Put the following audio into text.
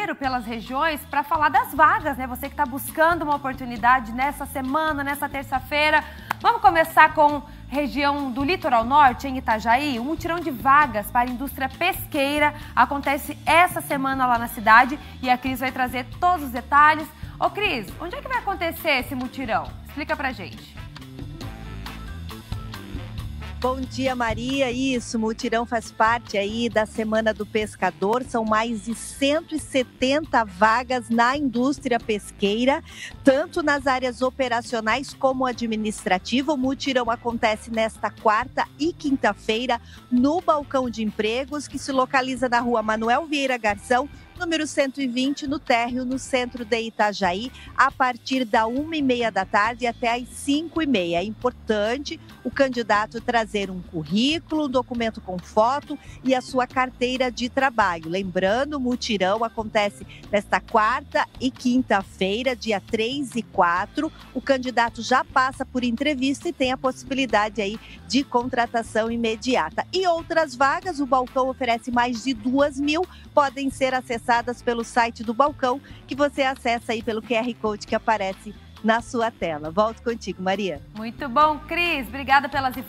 giro pelas regiões para falar das vagas, né? Você que está buscando uma oportunidade nessa semana, nessa terça-feira. Vamos começar com região do litoral norte, em Itajaí. Um mutirão de vagas para a indústria pesqueira acontece essa semana lá na cidade e a Cris vai trazer todos os detalhes. Ô Cris, onde é que vai acontecer esse mutirão? Explica pra gente. Bom dia, Maria. Isso, o mutirão faz parte aí da Semana do Pescador. São mais de 170 vagas na indústria pesqueira, tanto nas áreas operacionais como administrativa. O mutirão acontece nesta quarta e quinta-feira no balcão de empregos, que se localiza na rua Manuel Vieira Garção, número 120, no térreo, no centro de Itajaí, a partir da uma e meia da tarde até e meia. É importante o candidato trazer um currículo, um documento com foto e a sua carteira de trabalho. Lembrando, o mutirão acontece nesta quarta e quinta-feira, dia 3 e 4. O candidato já passa por entrevista e tem a possibilidade aí de contratação imediata. E outras vagas, o balcão oferece mais de duas mil, podem ser acessadas pelo site do Balcão, que você acessa aí pelo QR Code que aparece na sua tela. Volto contigo, Maria. Muito bom, Cris. Obrigada pelas informações.